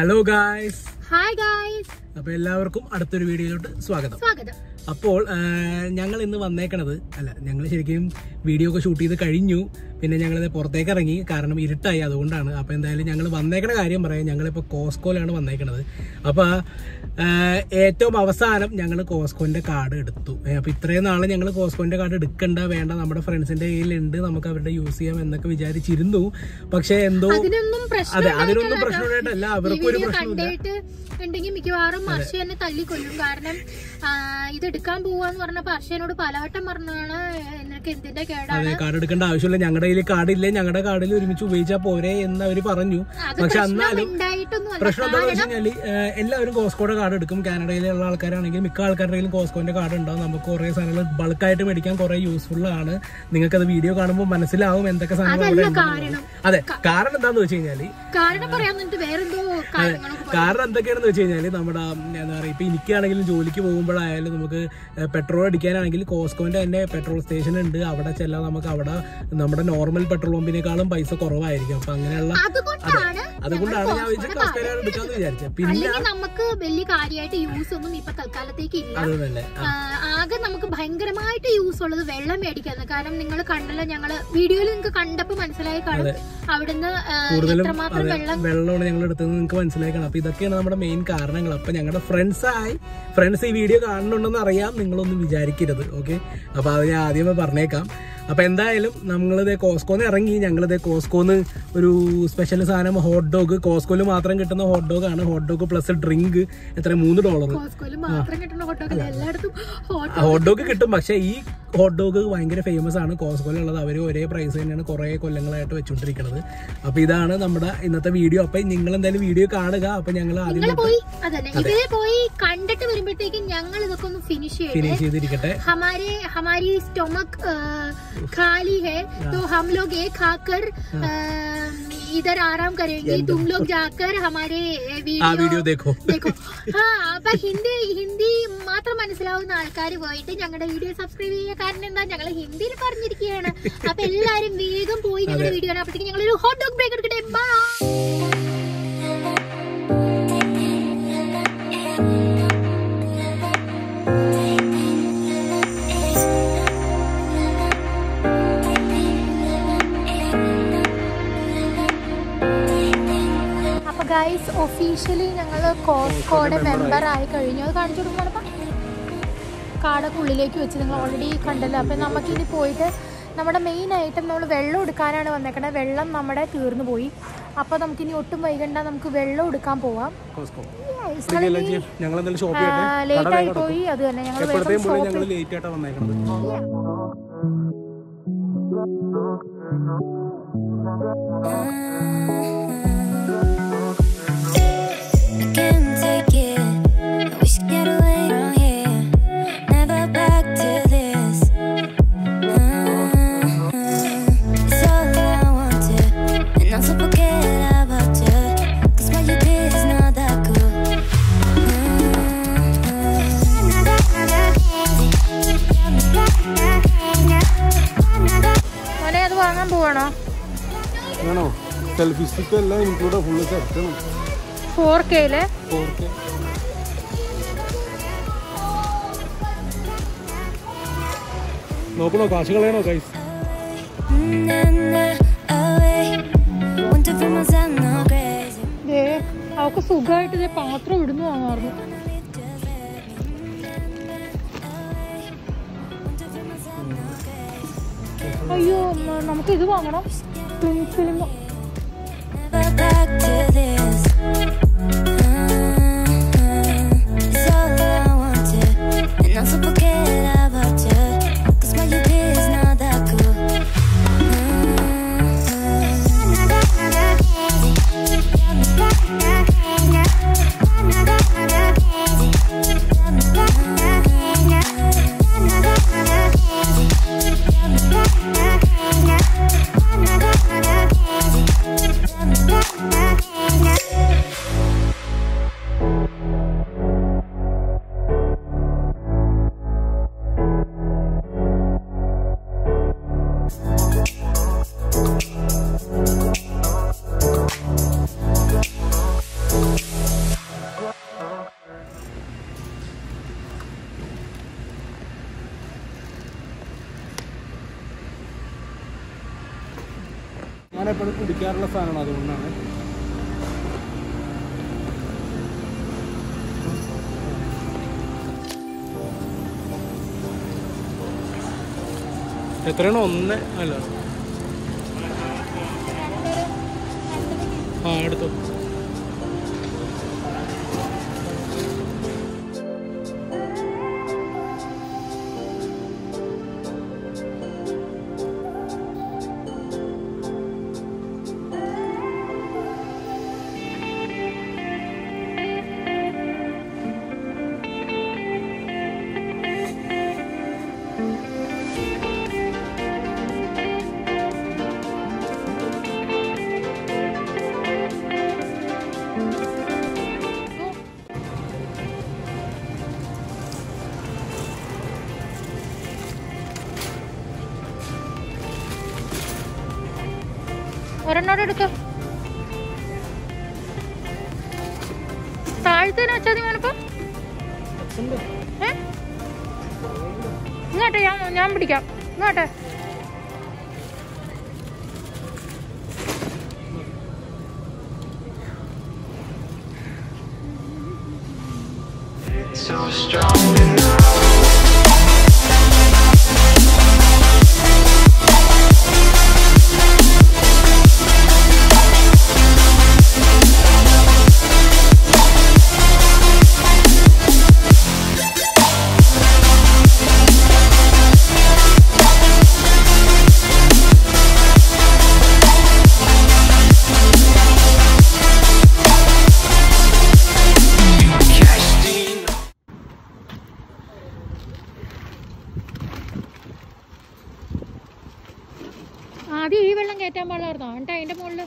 Hello guys hi guys അപ്പൊ എല്ലാവർക്കും അടുത്തൊരു വീഡിയോയിലോട്ട് സ്വാഗതം. സ്വാഗതം. അപ്പോൾ ഞങ്ങൾ ഇന്ന് വന്നേക്കണത് അല്ല ഞങ്ങൾ ശരിക്കും വീഡിയോ ഒക്കെ ഷൂട്ട് ചെയ്ത് കഴിഞ്ഞു. പിന്നെ ഞങ്ങളിത് പുറത്തേക്ക് ഇറങ്ങി കാരണം ഇരുട്ടായി അതുകൊണ്ടാണ്. അപ്പോൾ എന്തായാലും ഞങ്ങൾ വന്നേക്കണ കാര്യം പറയാം. ഞങ്ങളിപ്പോൾ കോസ്കോയിലാണ് വന്നേക്കണത്. അപ്പോൾ ഏറ്റവും അവസാനം ഞങ്ങൾ കോസ്കോന്റെ കാർഡ് എടുത്തു. അപ്പോൾ ഇത്രയും നാളെ ഞങ്ങൾ കോസ്കോന്റെ കാർഡ് എടുക്കണ്ട വേണ്ട നമ്മുടെ ഫ്രണ്ട്സിന്റെ കയ്യിലുണ്ട് നമുക്ക് അവരുടെ യൂസ് ചെയ്യാം എന്നൊക്കെ വിചാരിച്ചിരുന്നു. പക്ഷേ എന്തോ അതെ അതിനൊന്നും പ്രശ്നമായിട്ടല്ല അവർക്കൊരു പ്രശ്നമില്ല മിക്കവാറും തല്ലിക്കൊല്ലും. കാരണം ഇത് എടുക്കാൻ പോവാന്ന് പറഞ്ഞപ്പോ അർഷനോട് പലവട്ടം പറഞ്ഞാണ് നിനക്ക് എന്തിന്റെ കേടാണ്? കാർഡ് എടുക്കേണ്ട ആവശ്യമില്ല. ഞങ്ങളുടെ കയ്യിൽ കാർഡ് ഇല്ലേ ഞങ്ങളുടെ കാർഡിൽ ഒരുമിച്ച് ഉപയോഗിച്ചാൽ പോരെ എന്ന് അവർ പറഞ്ഞു. പക്ഷെ പ്രശ്നം എന്താ വെച്ചാൽ പ്രശ്നം എന്താണെന്ന് വെച്ച് കഴിഞ്ഞാൽ എല്ലാവരും കോസ്കോയുടെ കാർഡ് എടുക്കും. കാനഡയിലുള്ള ആൾക്കാരാണെങ്കിൽ മിക്ക ആൾക്കാരുടെ കയ്യിലും കോസ്കോന്റെ കാർഡ് ഉണ്ടാവും. നമുക്ക് കുറെ സാധനങ്ങൾ ബൾക്കായിട്ട് മേടിക്കാൻ കുറെ യൂസ്ഫുൾ ആണ്. നിങ്ങൾക്ക് അത് വീഡിയോ കാണുമ്പോൾ മനസ്സിലാവും എന്തൊക്കെ സാധനങ്ങൾ അതെ കാരണം എന്താന്ന് വെച്ച് കഴിഞ്ഞാൽ കാരണം എന്തൊക്കെയാണെന്ന് വെച്ച് കഴിഞ്ഞാൽ നമ്മുടെ എന്താ പറയുക ഇപ്പൊ എനിക്കാണെങ്കിലും ജോലിക്ക് പോകുമ്പോഴായാലും നമുക്ക് പെട്രോൾ അടിക്കാനാണെങ്കിൽ കോസ്കോന്റെ തന്നെ പെട്രോൾ സ്റ്റേഷൻ ഉണ്ട്. അവിടെ ചെല്ലാൻ നമുക്ക് അവിടെ നമ്മുടെ നോർമൽ പെട്രോൾ പമ്പിനേക്കാളും പൈസ കുറവായിരിക്കും. അപ്പൊ അങ്ങനെയുള്ള അതുകൊണ്ടാണ് ഞാൻ എടുക്കാന്ന് വിചാരിച്ചത് പിന്നെ നമുക്ക് വലിയ കാര്യമായിട്ട് യൂസ് ഒന്നും ഇപ്പൊ തൽക്കാലത്തേക്ക് ഇല്ല. ആകെ നമുക്ക് ഭയങ്കരമായിട്ട് യൂസ് ഉള്ളത് വെള്ളം മേടിക്കാന്ന്. കാരണം നിങ്ങൾ കണ്ടല്ലോ ഞങ്ങൾ വീഡിയോയിൽ നിങ്ങൾക്ക് കണ്ടപ്പോ മനസ്സിലായി കാണും. അവിടുന്ന് എത്രമാത്രം വെള്ളം വെള്ളമാണ് ഞങ്ങൾ എടുത്തത് നിങ്ങൾക്ക് മനസ്സിലായി കാണും. അപ്പൊ ഇതൊക്കെയാണ് നമ്മുടെ മെയിൻ കാരണങ്ങൾ. അപ്പൊ ഞങ്ങളുടെ ഫ്രണ്ട്സ് ആയി ഫ്രണ്ട്സ് ഈ വീഡിയോ കാണുന്നുണ്ടെന്ന് അറിയാം. നിങ്ങളൊന്നും വിചാരിക്കരുത് ഓക്കെ അപ്പൊ അത് ഞാൻ ആദ്യമേ പറഞ്ഞേക്കാം. അപ്പോൾ എന്തായാലും നമ്മളിത് കോസ്കോന്ന് ഇറങ്ങി ഞങ്ങളിത് കോസ്കോന്ന് ഒരു സ്പെഷ്യൽ സാധനം ഹോട്ട് ഡോഗ് കോസ്കോയിൽ മാത്രം കിട്ടുന്ന ഹോട്ട് ഡോഗ് ആണ്. ഹോട്ട് ഡോഗ് പ്ലസ് ഡ്രിങ്ക് എത്ര മൂന്ന് ഡോളർ ഹോട്ട് ഡോഗ് കിട്ടും. പക്ഷേ ഈ ഹോട്ട് ഡോഗ് ഭയങ്കര ഫേമസ് ആണ് കോസ്കോയിലുള്ളത് അവർ ഒരേ പ്രൈസ് തന്നെയാണ് കുറേ കൊല്ലങ്ങളായിട്ട് വെച്ചുകൊണ്ടിരിക്കുന്നത് അപ്പോൾ ഇതാണ് നമ്മുടെ ഇന്നത്തെ വീഡിയോ അപ്പോൾ നിങ്ങൾ എന്തായാലും വീഡിയോ കാണുക. അപ്പോൾ ഞങ്ങൾ ആദ്യം പോയി കണ്ടിട്ട് വരുമ്പോഴത്തേക്കും ഞങ്ങൾ ഇതൊക്കെ ഒന്ന് ഫിനിഷ് ഫിനിഷ് ചെയ്തിരിക്കട്ടെ. ഹമാരി സ്റ്റൊമക് खाली है तो हम लोग ये खाकर अ, इधर आराम करेंगे तुम लोग जाकर हमारे ആ वीडियो വീഡിയോ ദേഖോ देखो ഹാ അപ്പൊ ഹിന്ദി ഹിന്ദി മാത്രം മനസ്സിലാവുന്ന ആൾക്കാർ പോയിട്ട് ഞങ്ങളുടെ വീഡിയോ സബ്സ്ക്രൈബ് ചെയ്യുക കാരണം എന്താ ഞങ്ങൾ ഹിന്ദിയിൽ പറഞ്ഞിരിക്കുകയാണ് അപ്പൊ എല്ലാരും വേഗം പോയി ഞങ്ങളുടെ വീഡിയോ അപ്പോഴത്തേക്ക് ഞങ്ങൾ ഒരു ഹോട്ട് ഡോഗ് ബ്രേക്ക് എടുക്കട്ടെ ബൈ ഗൈസ് ഒഫീഷ്യലി ഞങ്ങൾ കോസ്കോയുടെ മെമ്പർ ആയി. കഴിഞ്ഞു. അത് കാണിച്ചു കൊടുക്കുമ്പോൾ കാടൊക്കെ ഉള്ളിലേക്ക് വെച്ച് നിങ്ങൾ ഓൾറെഡി കണ്ടല്ലോ. അപ്പം നമുക്കിനി പോയിട്ട് നമ്മുടെ മെയിൻ ഐറ്റം നമ്മൾ വെള്ളം എടുക്കാനാണ് വന്നേക്കണത്. വെള്ളം നമ്മുടെ തീർന്നു പോയി. അപ്പോൾ നമുക്കിനി ഒട്ടും വൈകണ്ട. നമുക്ക് വെള്ളം എടുക്കാൻ പോവാം. ലേറ്റ് ആയി പോയി അത് തന്നെ. ഞങ്ങൾ ലേറ്റ് ആയിട്ടാണ് വന്നേക്കുന്നത് can't വാങ്ങാൻ പോവാണോ? ആണോ സെൽഫി സ്റ്റിക്ക് എല്ലാം ഇൻക്ലൂഡ് ഫുള്ള് സെറ്റ് ഫോർ കെയിൽ നോക്കണോ കാശ് കളയണോ കൈസ് അവൾക്ക് സുഖമായിട്ട് പാത്രം ഇടുന്നു വാങ്ങാറുണ്ട് അയ്യോ മ- നമുക്ക് ഇത് വാങ്ങണം ഫിലിം Never back to ഞാൻ എപ്പോഴും കുടിക്കാറുള്ള സാധനമാണ് അതുകൊണ്ടാണ്. എത്രയാണ് ഒന്ന്? അല്ല. ആ എടുത്തു. ഒരെണ്ണോടെ എടുക്ക. താഴ്ത്തേനെ വെച്ചാൽ മതി മോനപ്പം ഇങ്ങോട്ടെ ഞാൻ ഞാൻ പിടിക്കാം. ഇങ്ങോട്ടെ. So strong. പാടില്ലായിരുന്നോ. എന്നിട്ട് അതിന്റെ മുകളിൽ